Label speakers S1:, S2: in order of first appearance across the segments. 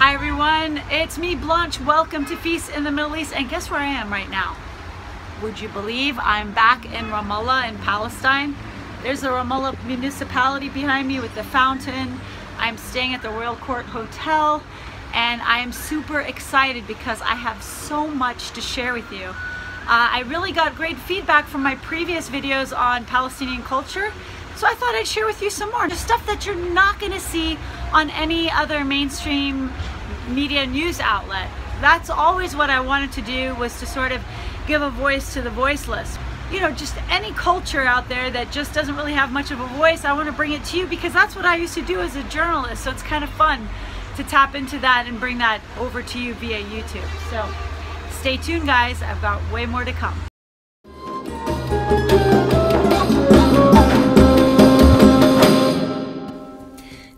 S1: Hi everyone, it's me Blanche. Welcome to Feast in the Middle East. And guess where I am right now? Would you believe I'm back in Ramallah in Palestine? There's the Ramallah municipality behind me with the fountain. I'm staying at the Royal Court Hotel and I am super excited because I have so much to share with you. Uh, I really got great feedback from my previous videos on Palestinian culture so I thought I'd share with you some more. Just stuff that you're not gonna see on any other mainstream media news outlet. That's always what I wanted to do was to sort of give a voice to the voiceless. You know, just any culture out there that just doesn't really have much of a voice, I want to bring it to you because that's what I used to do as a journalist. So it's kind of fun to tap into that and bring that over to you via YouTube. So stay tuned guys, I've got way more to come.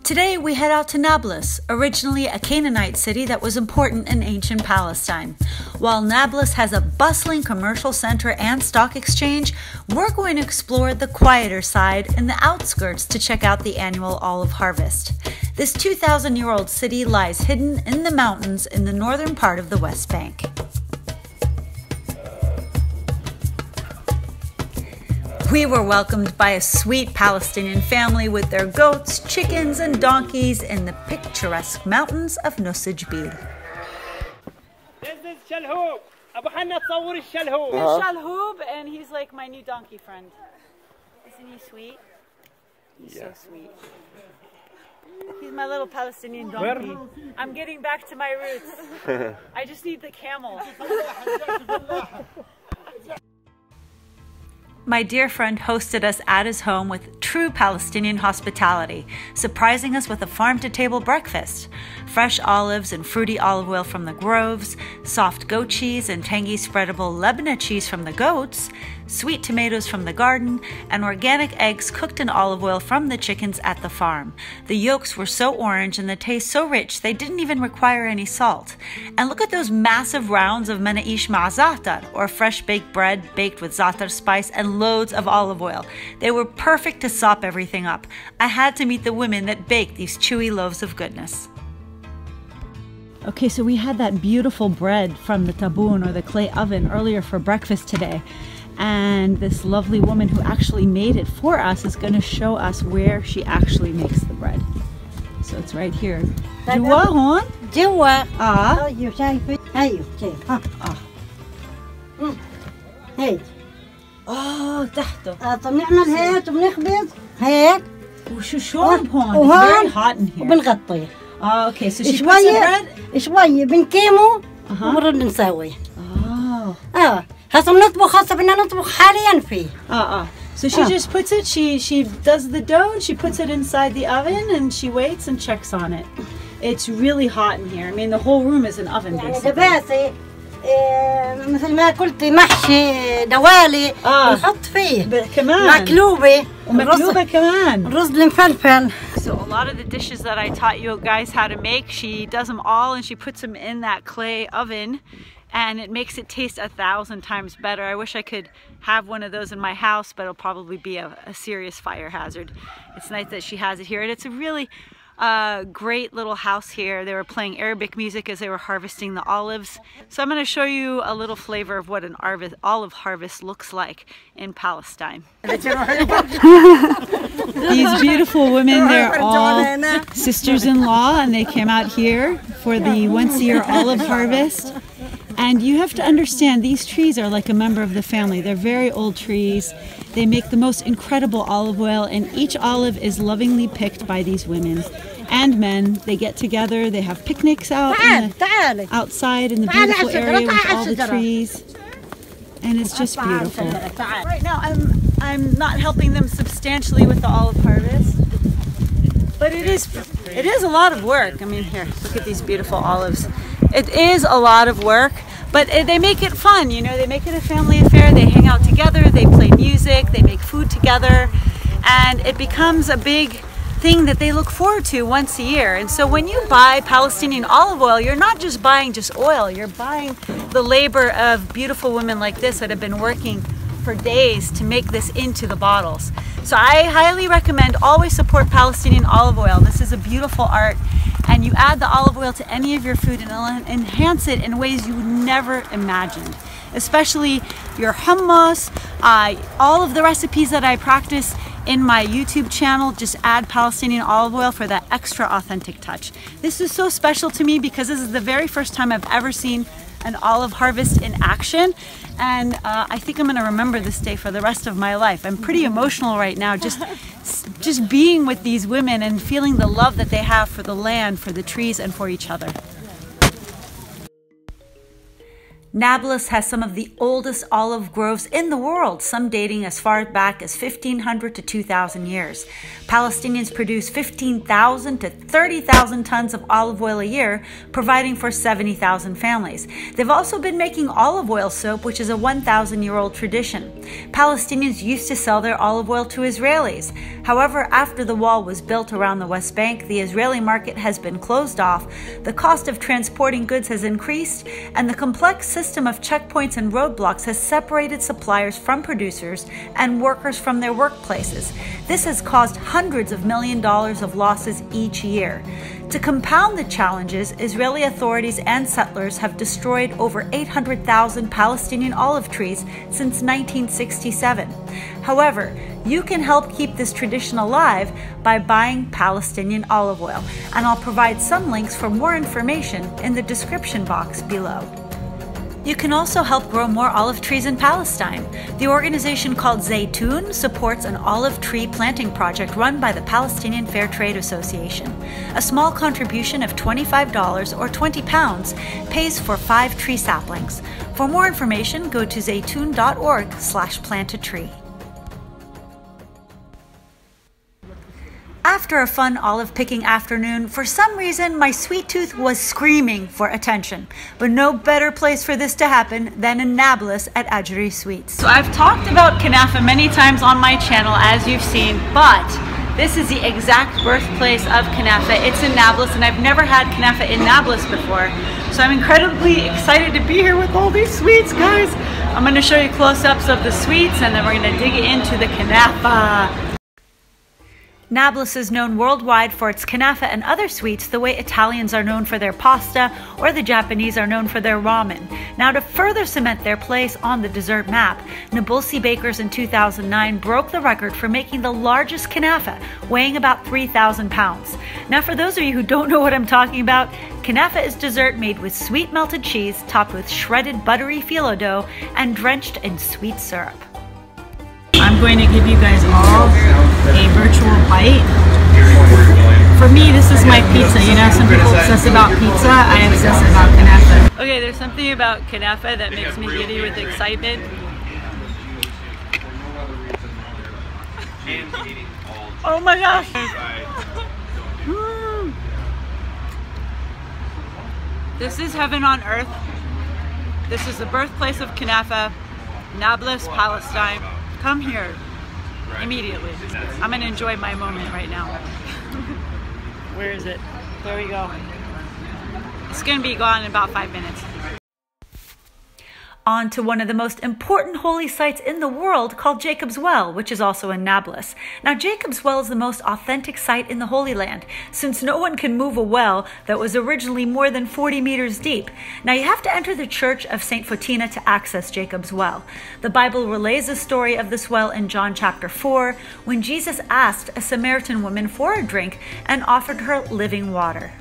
S1: Today we head out to Nablus, originally a Canaanite city that was important in ancient Palestine. While Nablus has a bustling commercial center and stock exchange, we're going to explore the quieter side in the outskirts to check out the annual olive harvest. This 2,000 year old city lies hidden in the mountains in the northern part of the West Bank. We were welcomed by a sweet Palestinian family with their goats, chickens, and donkeys in the picturesque mountains of Nusajbir.
S2: This is Shalhoub.
S1: Uh-huh. And he's like my new donkey friend. Isn't he sweet? He's so sweet. He's my little Palestinian donkey. Where? I'm getting back to my roots. I just need the camel. My dear friend hosted us at his home with true Palestinian hospitality, surprising us with a farm to table breakfast. Fresh olives and fruity olive oil from the groves, soft goat cheese and tangy spreadable labneh cheese from the goats, sweet tomatoes from the garden, and organic eggs cooked in olive oil from the chickens at the farm. The yolks were so orange and the taste so rich they didn't even require any salt. And look at those massive rounds of menaish ma'zatar, or fresh baked bread baked with za'atar spice and loads of olive oil. They were perfect to sop everything up. I had to meet the women that baked these chewy loaves of goodness. Okay, so we had that beautiful bread from the tabun or the clay oven earlier for breakfast today And this lovely woman who actually made it for us is going to show us where she actually makes the bread. So it's right here. جوا هون؟
S3: جوا
S1: اه
S3: ايوه شايفه ايوه شايف ها
S1: اه
S3: مم. هيك
S1: اه تحته
S3: آه، طب نعمل هيك وبنخبز هيك
S1: وشو شلون هون؟
S3: وهون
S1: It's very hot in here.
S3: وبنغطيه
S1: Oh, okay, so she puts the
S3: شوية
S1: bread.
S3: شوية بنكيمه
S1: أها.
S3: وبنرد نسوي
S1: Oh,
S3: اه هسه بنطبخ هسه بدنا نطبخ حاليا فيه
S1: uh, uh. So she
S3: Ah.
S1: just puts it. She she does the dough and she puts it inside the oven and she waits and checks on it. It's really hot in here. I mean, the whole room is an oven
S3: يعني
S1: basically.
S3: دباسة آه، مثل ما قلتي محشي دوالي
S1: آه.
S3: بنحط فيه
S1: ب- كمان
S3: مقلوبة
S1: ومقلوبة كمان.
S3: الرز المفلفل
S1: So a lot of the dishes that I taught you guys how to make, she does them all and she puts them in that clay oven and it makes it taste a thousand times better. I wish I could have one of those in my house, but it'll probably be a, a serious fire hazard. It's nice that she has it here and it's a really uh, great little house here. They were playing Arabic music as they were harvesting the olives. So I'm going to show you a little flavor of what an arv- olive harvest looks like in Palestine. These beautiful women, they're all sisters-in-law and they came out here for the once a year olive harvest. And you have to understand these trees are like a member of the family. They're very old trees. They make the most incredible olive oil, and each olive is lovingly picked by these women and men. They get together, they have picnics out in the, outside in the beautiful area with all the trees. And it's just beautiful. Right now I'm I'm not helping them substantially with the olive harvest. But it is it is a lot of work. I mean here, look at these beautiful olives. It is a lot of work, but they make it fun. You know, they make it a family affair. They hang out together. They play music. They make food together, and it becomes a big thing that they look forward to once a year. And so when you buy Palestinian olive oil, you're not just buying just oil, you're buying the labor of beautiful women like this that have been working for days to make this into the bottles. So I highly recommend always support Palestinian olive oil. This is a beautiful art and you add the olive oil to any of your food and it'll enhance it in ways you would never imagined. Especially your hummus, uh, all of the recipes that I practice in my YouTube channel, just add Palestinian olive oil for that extra authentic touch. This is so special to me because this is the very first time I've ever seen an olive harvest in action and uh, I think I'm gonna remember this day for the rest of my life. I'm pretty emotional right now just just being with these women and feeling the love that they have for the land, for the trees and for each other. Nablus has some of the oldest olive groves in the world, some dating as far back as 1500 to 2000 years. Palestinians produce 15,000 to 30,000 tons of olive oil a year, providing for 70,000 families. They've also been making olive oil soap, which is a 1,000 year old tradition. Palestinians used to sell their olive oil to Israelis. However, after the wall was built around the West Bank, the Israeli market has been closed off, the cost of transporting goods has increased, and the complex system of checkpoints and roadblocks has separated suppliers from producers and workers from their workplaces. This has caused hundreds of million dollars of losses each year. To compound the challenges, Israeli authorities and settlers have destroyed over 800,000 Palestinian olive trees since 1967. However, you can help keep this tradition alive by buying Palestinian olive oil, and I'll provide some links for more information in the description box below. You can also help grow more olive trees in Palestine. The organization called Zaytoun supports an olive tree planting project run by the Palestinian Fair Trade Association. A small contribution of $25 or 20 pounds pays for five tree saplings. For more information, go to zaytoun.org slash plant a tree. After a fun olive picking afternoon, for some reason my sweet tooth was screaming for attention. But no better place for this to happen than in Nablus at Ajri Sweets. So I've talked about kanafa many times on my channel as you've seen, but this is the exact birthplace of kanafa. It's in Nablus and I've never had kanafa in Nablus before. So I'm incredibly excited to be here with all these sweets, guys. I'm gonna show you close-ups of the sweets and then we're gonna dig into the kanafa. Nablus is known worldwide for its kanafa and other sweets the way Italians are known for their pasta or the Japanese are known for their ramen. Now, to further cement their place on the dessert map, Nabulsi Bakers in 2009 broke the record for making the largest kanafa, weighing about 3,000 pounds. Now, for those of you who don't know what I'm talking about, kanafa is dessert made with sweet melted cheese topped with shredded buttery phyllo dough and drenched in sweet syrup. I'm going to give you guys all a virtual bite. For me, this is my pizza. You know, some people obsess about pizza. I obsess about kanafa. Okay, there's something about kanafa that makes me giddy with excitement. Oh my gosh! Mm. This is heaven on earth. This is the birthplace of kanafa, Nablus, Palestine. Come here immediately. I'm gonna enjoy my moment right now. Where is it? There we go. It's gonna be gone in about five minutes on to one of the most important holy sites in the world called Jacob's Well, which is also in Nablus. Now, Jacob's Well is the most authentic site in the Holy Land, since no one can move a well that was originally more than 40 meters deep. Now, you have to enter the church of St. Fotina to access Jacob's Well. The Bible relays the story of this well in John chapter 4, when Jesus asked a Samaritan woman for a drink and offered her living water.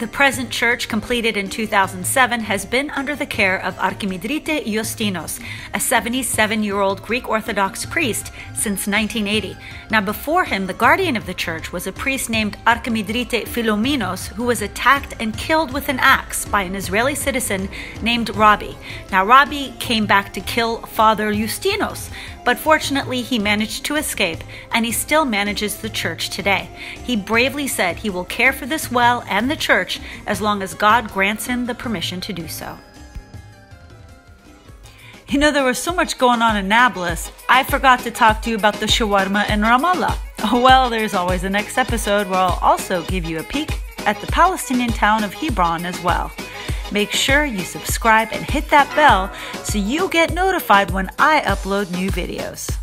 S1: The present church, completed in 2007, has been under the care of Archimandrite Iostinos, a 77 year old Greek Orthodox priest, since 1980. Now, before him, the guardian of the church was a priest named Archimandrite Philoumenos, who was attacked and killed with an axe by an Israeli citizen named Rabbi. Now, Rabbi came back to kill Father Justinos, but fortunately he managed to escape and he still manages the church today. He bravely said he will care for this well and the church as long as God grants him the permission to do so. You know, there was so much going on in Nablus, I forgot to talk to you about the shawarma in Ramallah. Well, there's always the next episode where I'll also give you a peek at the Palestinian town of Hebron as well. Make sure you subscribe and hit that bell so you get notified when I upload new videos.